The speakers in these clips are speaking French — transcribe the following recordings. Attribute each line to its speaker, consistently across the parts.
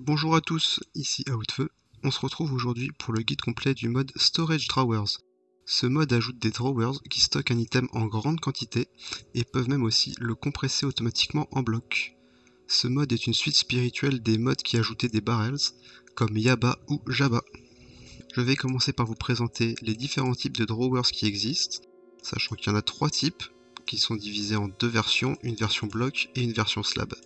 Speaker 1: Bonjour à tous, ici Outfeu. On se retrouve aujourd'hui pour le guide complet du mode Storage Drawers. Ce mode ajoute des drawers qui stockent un item en grande quantité et peuvent même aussi le compresser automatiquement en bloc. Ce mode est une suite spirituelle des modes qui ajoutaient des barrels comme Yaba ou Jabba. Je vais commencer par vous présenter les différents types de drawers qui existent, sachant qu'il y en a trois types qui sont divisés en deux versions, une version bloc et une version slab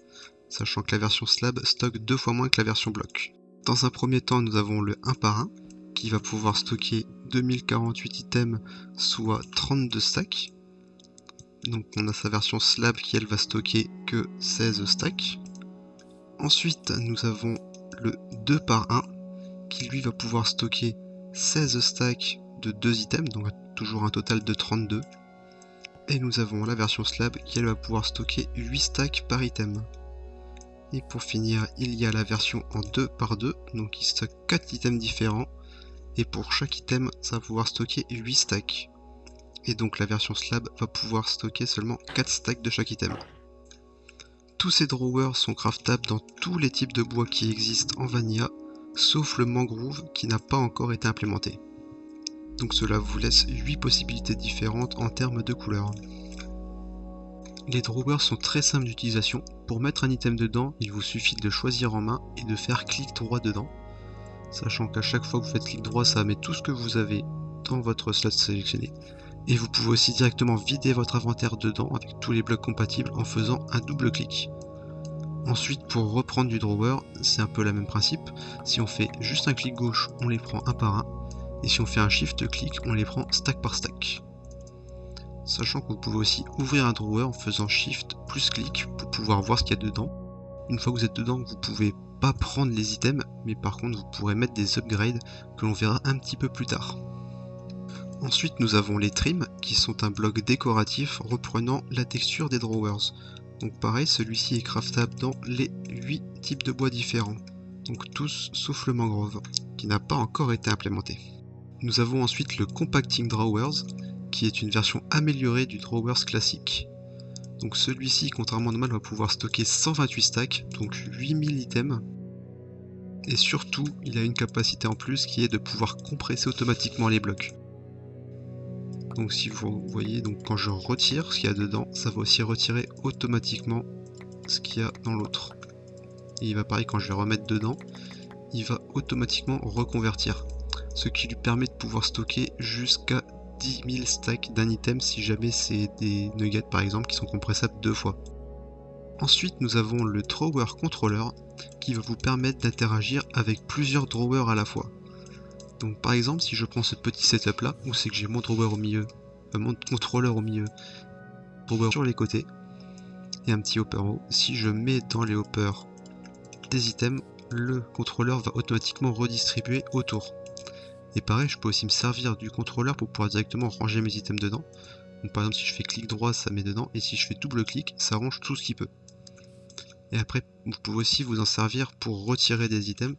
Speaker 1: sachant que la version slab stocke deux fois moins que la version bloc. Dans un premier temps, nous avons le 1 par 1, qui va pouvoir stocker 2048 items, soit 32 stacks. Donc on a sa version slab qui elle va stocker que 16 stacks. Ensuite, nous avons le 2 par 1, qui lui va pouvoir stocker 16 stacks de 2 items, donc toujours un total de 32. Et nous avons la version slab qui elle va pouvoir stocker 8 stacks par item. Et pour finir, il y a la version en 2 par 2, donc il stocke 4 items différents. Et pour chaque item, ça va pouvoir stocker 8 stacks. Et donc la version slab va pouvoir stocker seulement 4 stacks de chaque item. Tous ces drawers sont craftables dans tous les types de bois qui existent en Vanilla, sauf le mangrove qui n'a pas encore été implémenté. Donc cela vous laisse 8 possibilités différentes en termes de couleurs. Les drawers sont très simples d'utilisation. Pour mettre un item dedans, il vous suffit de choisir en main et de faire clic droit dedans. Sachant qu'à chaque fois que vous faites clic droit, ça met tout ce que vous avez dans votre slot sélectionné. Et vous pouvez aussi directement vider votre inventaire dedans avec tous les blocs compatibles en faisant un double clic. Ensuite, pour reprendre du drawer, c'est un peu le même principe. Si on fait juste un clic gauche, on les prend un par un. Et si on fait un shift clic, on les prend stack par stack sachant que vous pouvez aussi ouvrir un drawer en faisant Shift plus clic pour pouvoir voir ce qu'il y a dedans. Une fois que vous êtes dedans, vous pouvez pas prendre les items, mais par contre vous pourrez mettre des upgrades que l'on verra un petit peu plus tard. Ensuite nous avons les trims qui sont un bloc décoratif reprenant la texture des drawers. Donc pareil, celui-ci est craftable dans les 8 types de bois différents. Donc tous sauf le mangrove, qui n'a pas encore été implémenté. Nous avons ensuite le compacting drawers, qui est une version améliorée du Drawers classique. Donc celui-ci, contrairement à normal, va pouvoir stocker 128 stacks, donc 8000 items. Et surtout, il a une capacité en plus qui est de pouvoir compresser automatiquement les blocs. Donc si vous voyez, donc quand je retire ce qu'il y a dedans, ça va aussi retirer automatiquement ce qu'il y a dans l'autre. Et il va pareil quand je vais remettre dedans, il va automatiquement reconvertir. Ce qui lui permet de pouvoir stocker jusqu'à 10 000 stacks d'un item si jamais c'est des nuggets par exemple qui sont compressables deux fois. Ensuite nous avons le Drawer Controller qui va vous permettre d'interagir avec plusieurs drawers à la fois. Donc par exemple si je prends ce petit setup là où c'est que j'ai mon drawer au milieu, euh, mon contrôleur au milieu, drawer sur les côtés et un petit hopper haut, si je mets dans les hoppers des items, le contrôleur va automatiquement redistribuer autour. Et pareil, je peux aussi me servir du contrôleur pour pouvoir directement ranger mes items dedans. Donc par exemple, si je fais clic droit, ça met dedans. Et si je fais double clic, ça range tout ce qu'il peut. Et après, vous pouvez aussi vous en servir pour retirer des items.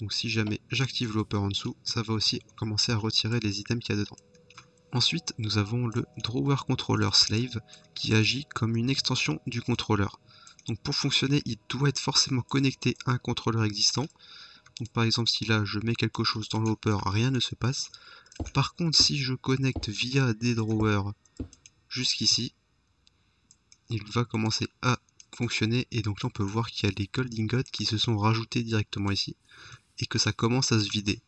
Speaker 1: Donc si jamais j'active l'hopper en dessous, ça va aussi commencer à retirer les items qu'il y a dedans. Ensuite, nous avons le Drawer Controller Slave qui agit comme une extension du contrôleur. Donc pour fonctionner, il doit être forcément connecté à un contrôleur existant. Donc par exemple si là je mets quelque chose dans le rien ne se passe. Par contre si je connecte via des drawers jusqu'ici, il va commencer à fonctionner et donc là on peut voir qu'il y a les gold ingots qui se sont rajoutés directement ici et que ça commence à se vider.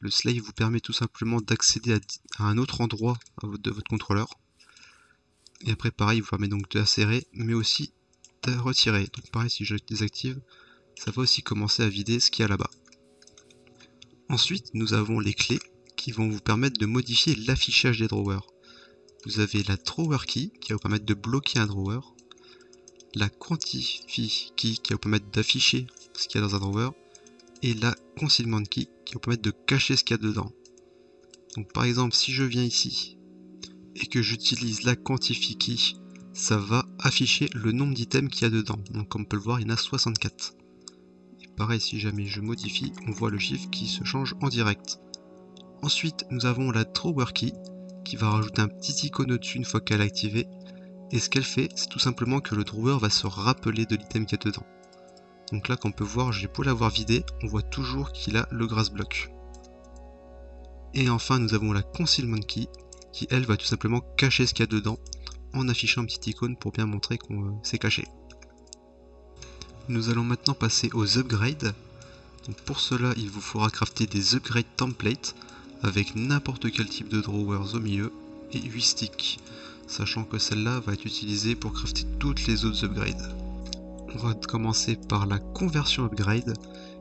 Speaker 1: Le slave vous permet tout simplement d'accéder à, un autre endroit de votre contrôleur. Et après pareil, il vous permet donc d'insérer mais aussi de retirer. Donc pareil si je désactive, ça va aussi commencer à vider ce qu'il y a là-bas. Ensuite, nous avons les clés qui vont vous permettre de modifier l'affichage des drawers. Vous avez la drawer key qui va vous permettre de bloquer un drawer, la quantify key qui va vous permettre d'afficher ce qu'il y a dans un drawer, et la concealment key qui va vous permettre de cacher ce qu'il y a dedans. Donc par exemple, si je viens ici et que j'utilise la quantify key, ça va afficher le nombre d'items qu'il y a dedans. Donc comme on peut le voir, il y en a 64. Pareil, si jamais je modifie, on voit le chiffre qui se change en direct. Ensuite, nous avons la Drawer Key, qui va rajouter un petit icône au-dessus une fois qu'elle est activée. Et ce qu'elle fait, c'est tout simplement que le drawer va se rappeler de l'item qui est dedans. Donc là, comme on peut voir, j'ai beau l'avoir vidé, on voit toujours qu'il a le grass block. Et enfin, nous avons la Concealment Key, qui elle va tout simplement cacher ce qu'il y a dedans, en affichant une petite icône pour bien montrer qu'on euh, s'est caché. Nous allons maintenant passer aux upgrades. Pour cela, il vous faudra crafter des upgrade templates avec n'importe quel type de drawers au milieu et 8 sticks, sachant que celle-là va être utilisée pour crafter toutes les autres upgrades. On va commencer par la conversion upgrade,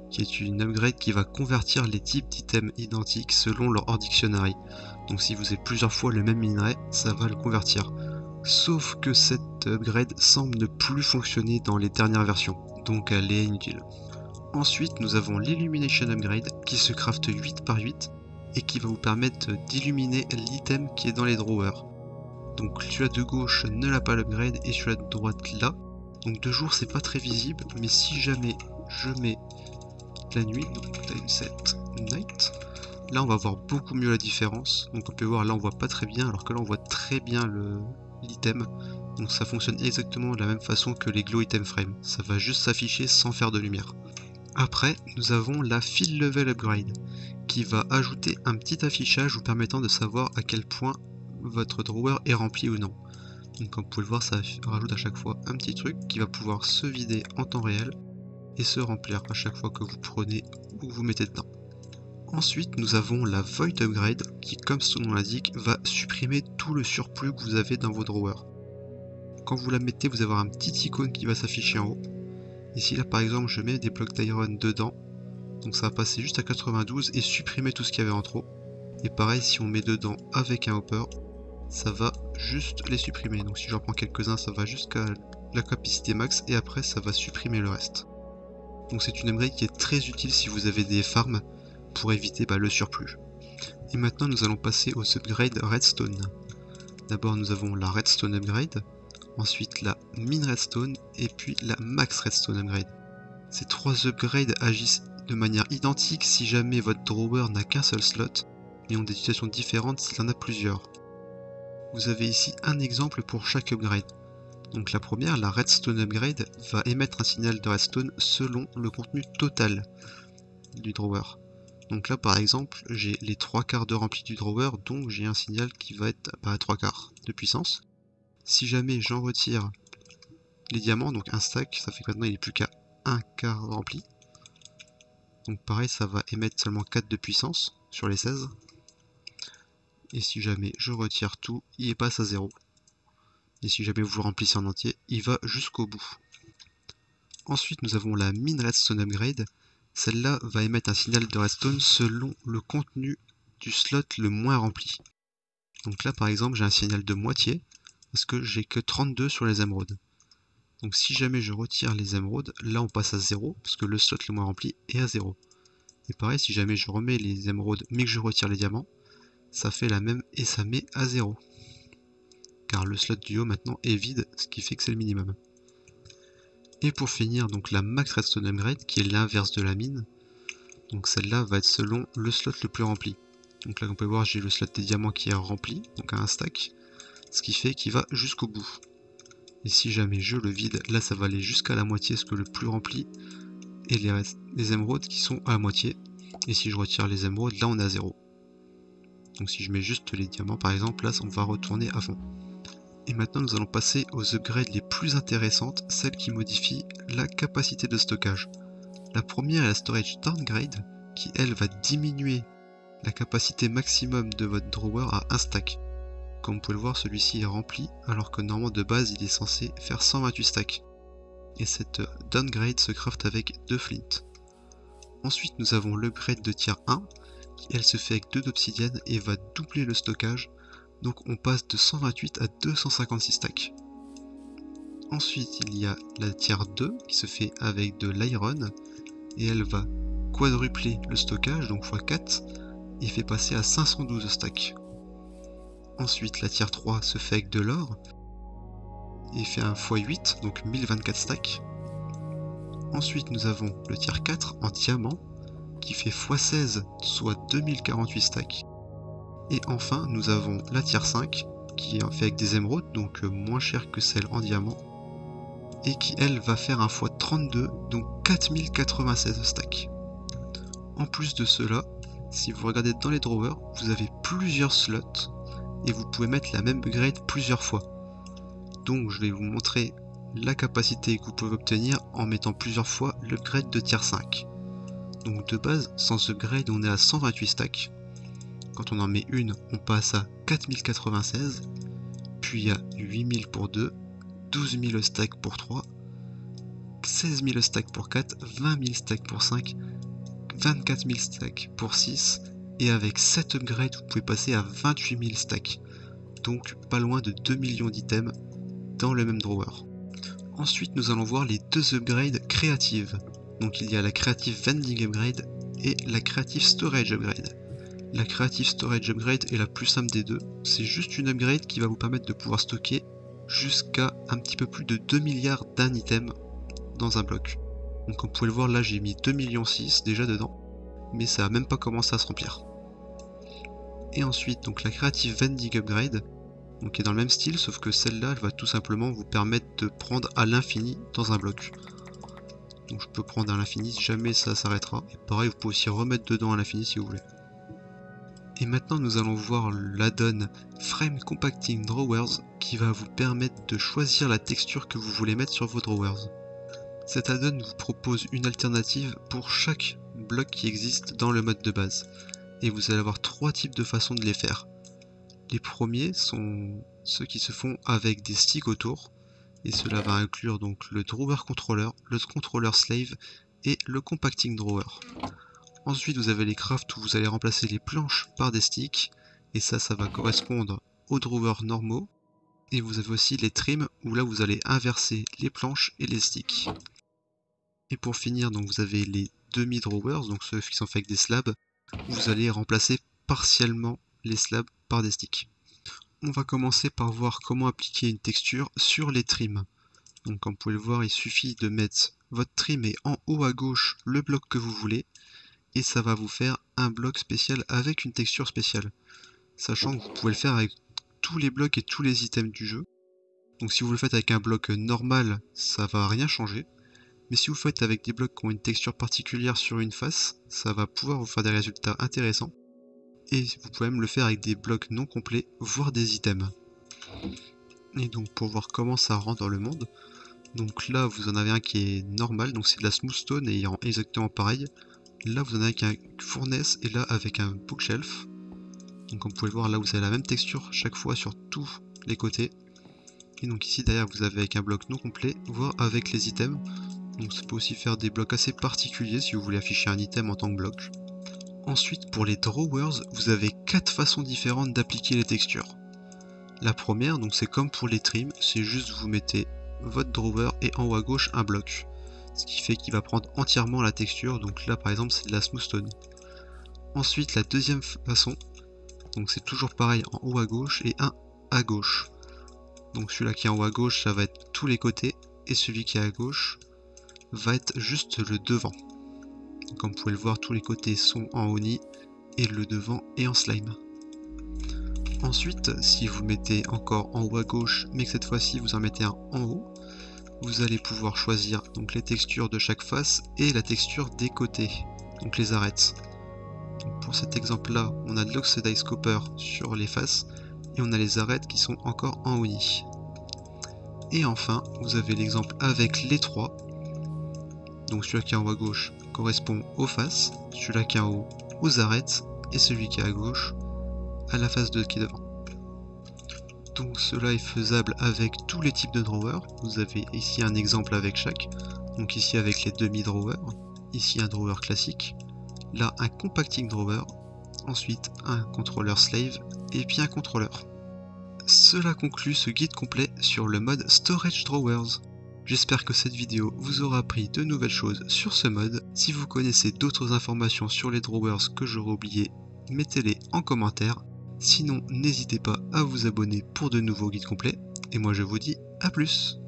Speaker 1: qui est une upgrade qui va convertir les types d'items identiques selon leur hors dictionary. Donc si vous avez plusieurs fois le même minerai, ça va le convertir. Sauf que cette upgrade semble ne plus fonctionner dans les dernières versions, donc elle est inutile. Ensuite, nous avons l'Illumination Upgrade qui se crafte 8 par 8 et qui va vous permettre d'illuminer l'item qui est dans les drawers. Donc celui-là de gauche ne l'a pas l'upgrade et celui-là de droite là. Donc de jour c'est pas très visible, mais si jamais je mets la nuit, donc time set night, là on va voir beaucoup mieux la différence. Donc on peut voir là on voit pas très bien, alors que là on voit très bien l'item. Donc ça fonctionne exactement de la même façon que les glow item frame. Ça va juste s'afficher sans faire de lumière. Après, nous avons la Fill Level Upgrade, qui va ajouter un petit affichage vous permettant de savoir à quel point votre drawer est rempli ou non. Donc comme vous pouvez le voir, ça rajoute à chaque fois un petit truc qui va pouvoir se vider en temps réel et se remplir à chaque fois que vous prenez ou vous mettez dedans. Ensuite, nous avons la Void Upgrade qui, comme son nom l'indique, va supprimer tout le surplus que vous avez dans vos drawers. Quand vous la mettez, vous avoir un petit icône qui va s'afficher en haut. Ici, là par exemple, je mets des blocs d'iron dedans. Donc ça va passer juste à 92 et supprimer tout ce qu'il y avait en trop. Et pareil, si on met dedans avec un hopper, ça va juste les supprimer. Donc si j'en prends quelques-uns, ça va jusqu'à la capacité max et après ça va supprimer le reste. Donc c'est une upgrade qui est très utile si vous avez des farms pour éviter bah, le surplus. Et maintenant nous allons passer aux upgrades redstone. D'abord nous avons la redstone upgrade, ensuite la mine redstone et puis la max redstone upgrade. Ces trois upgrades agissent de manière identique si jamais votre drawer n'a qu'un seul slot, mais ont des situations différentes s'il en a plusieurs. Vous avez ici un exemple pour chaque upgrade. Donc la première, la Redstone Upgrade, va émettre un signal de Redstone selon le contenu total du drawer. Donc là par exemple, j'ai les 3 quarts de rempli du drawer, donc j'ai un signal qui va être à 3 quarts de puissance. Si jamais j'en retire les diamants, donc un stack, ça fait que maintenant il n'est plus qu'à 1 quart rempli. Donc pareil, ça va émettre seulement 4 de puissance sur les 16. Et si jamais je retire tout, il passe à 0. Et si jamais vous remplissez en entier, il va jusqu'au bout. Ensuite, nous avons la mine redstone upgrade. Celle-là va émettre un signal de redstone selon le contenu du slot le moins rempli. Donc là, par exemple, j'ai un signal de moitié, parce que j'ai que 32 sur les émeraudes. Donc si jamais je retire les émeraudes, là on passe à 0, parce que le slot le moins rempli est à 0. Et pareil, si jamais je remets les émeraudes, mais que je retire les diamants, ça fait la même et ça met à 0. Car le slot du haut maintenant est vide, ce qui fait que c'est le minimum. Et pour finir, donc la max redstone upgrade, qui est l'inverse de la mine. Donc celle-là va être selon le slot le plus rempli. Donc là, on peut voir, j'ai le slot des diamants qui est rempli, donc à un stack. Ce qui fait qu'il va jusqu'au bout. Et si jamais je le vide, là ça va aller jusqu'à la moitié, ce que le plus rempli. Et les, émeraudes qui sont à la moitié. Et si je retire les émeraudes, là on à 0. Donc si je mets juste les diamants par exemple, là on va retourner à fond. Et maintenant nous allons passer aux upgrades les plus intéressantes, celles qui modifient la capacité de stockage. La première est la storage downgrade, qui elle va diminuer la capacité maximum de votre drawer à 1 stack. Comme vous pouvez le voir, celui-ci est rempli, alors que normalement de base il est censé faire 128 stacks. Et cette downgrade se craft avec 2 flint. Ensuite nous avons l'upgrade de tier 1, elle se fait avec 2 d'obsidienne et va doubler le stockage, donc on passe de 128 à 256 stacks. Ensuite il y a la tier 2 qui se fait avec de l'iron et elle va quadrupler le stockage, donc x4, et fait passer à 512 stacks. Ensuite la tier 3 se fait avec de l'or et fait un x8, donc 1024 stacks. Ensuite nous avons le tier 4 en diamant qui fait x16, soit 2048 stacks. Et enfin, nous avons la tier 5, qui est fait avec des émeraudes, donc euh, moins cher que celle en diamant, et qui elle va faire un x32, donc 4096 stacks. En plus de cela, si vous regardez dans les drawers, vous avez plusieurs slots et vous pouvez mettre la même grade plusieurs fois. Donc je vais vous montrer la capacité que vous pouvez obtenir en mettant plusieurs fois le grade de tier 5. Donc de base, sans ce grade, on est à 128 stacks. Quand on en met une, on passe à 4096, puis à 8000 pour 2, 12 000 stacks pour 3, 16 000 stacks pour 4, 20 000 stacks pour 5, 24 000 stacks pour 6, et avec 7 upgrades, vous pouvez passer à 28 000 stacks. Donc pas loin de 2 millions d'items dans le même drawer. Ensuite, nous allons voir les deux upgrades créatives. Donc il y a la Creative Vending Upgrade et la Creative Storage Upgrade. La Creative Storage Upgrade est la plus simple des deux. C'est juste une upgrade qui va vous permettre de pouvoir stocker jusqu'à un petit peu plus de 2 milliards d'un item dans un bloc. Donc comme vous pouvez le voir là j'ai mis 2 millions 6 déjà dedans, mais ça a même pas commencé à se remplir. Et ensuite donc la Creative Vending Upgrade, qui est dans le même style sauf que celle-là elle va tout simplement vous permettre de prendre à l'infini dans un bloc. Donc je peux prendre à l'infini jamais ça s'arrêtera. Et pareil vous pouvez aussi remettre dedans à l'infini si vous voulez. Et maintenant nous allons voir l'addon Frame Compacting Drawers qui va vous permettre de choisir la texture que vous voulez mettre sur vos drawers. Cet add-on vous propose une alternative pour chaque bloc qui existe dans le mode de base. Et vous allez avoir trois types de façons de les faire. Les premiers sont ceux qui se font avec des sticks autour, et cela va inclure donc le drawer controller, le controller slave et le compacting drawer. Ensuite vous avez les crafts où vous allez remplacer les planches par des sticks, et ça ça va correspondre aux drawers normaux. Et vous avez aussi les trims où là vous allez inverser les planches et les sticks. Et pour finir, donc vous avez les demi-drawers, donc ceux qui sont faits avec des slabs. Vous allez remplacer partiellement les slabs par des sticks. On va commencer par voir comment appliquer une texture sur les trims. Donc comme vous pouvez le voir, il suffit de mettre votre trim et en haut à gauche le bloc que vous voulez. Et ça va vous faire un bloc spécial avec une texture spéciale. Sachant que vous pouvez le faire avec tous les blocs et tous les items du jeu. Donc si vous le faites avec un bloc normal, ça va rien changer. Mais si vous faites avec des blocs qui ont une texture particulière sur une face, ça va pouvoir vous faire des résultats intéressants. Et vous pouvez même le faire avec des blocs non complets, voire des items. Et donc pour voir comment ça rend dans le monde, donc là vous en avez un qui est normal, donc c'est de la smooth stone et il rend exactement pareil. Là vous en avez un fournaise et là avec un bookshelf. Donc comme vous pouvez le voir là vous avez la même texture chaque fois sur tous les côtés. Et donc ici derrière vous avez avec un bloc non complet, voire avec les items. Donc ça peut aussi faire des blocs assez particuliers si vous voulez afficher un item en tant que bloc. Ensuite pour les drawers, vous avez quatre façons différentes d'appliquer les textures. La première, donc c'est comme pour les trims, c'est juste vous mettez votre drawer et en haut à gauche un bloc. Ce qui fait qu'il va prendre entièrement la texture, donc là par exemple c'est de la smooth stone. Ensuite la deuxième façon, donc c'est toujours pareil en haut à gauche et un à gauche. Donc celui-là qui est en haut à gauche ça va être tous les côtés et celui qui est à gauche va être juste le devant. Comme vous pouvez le voir, tous les côtés sont en oni et le devant est en slime. Ensuite, si vous mettez encore en haut à gauche, mais que cette fois-ci vous en mettez un en haut, vous allez pouvoir choisir donc les textures de chaque face et la texture des côtés, donc les arêtes. pour cet exemple là, on a de l'oxidize copper sur les faces et on a les arêtes qui sont encore en oni. Et enfin, vous avez l'exemple avec les trois, donc celui qui est en haut à gauche correspond aux faces, celui-là qui est en haut aux arêtes, et celui qui est à gauche à la face de qui est devant. Donc cela est faisable avec tous les types de drawers. Vous avez ici un exemple avec chaque. Donc ici avec les demi-drawers, ici un drawer classique, là un compacting drawer, ensuite un contrôleur slave et puis un contrôleur. Cela conclut ce guide complet sur le mode Storage Drawers. J'espère que cette vidéo vous aura appris de nouvelles choses sur ce mode. Si vous connaissez d'autres informations sur les drawers que j'aurais oublié, mettez-les en commentaire. Sinon, n'hésitez pas à vous abonner pour de nouveaux guides complets. Et moi je vous dis à plus